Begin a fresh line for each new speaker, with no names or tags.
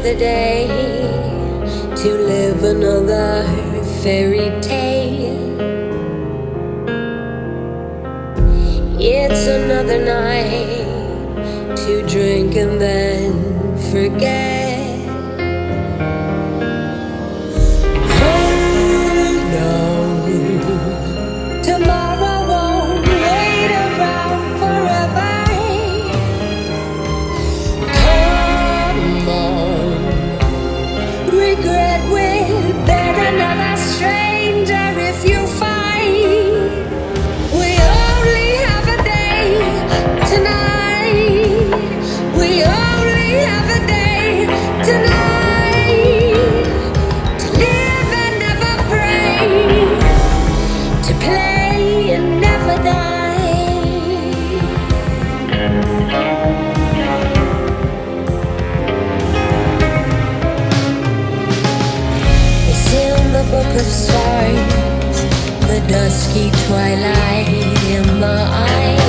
another day to live another fairy tale. It's another night to drink and then forget. dusky twilight in my eyes.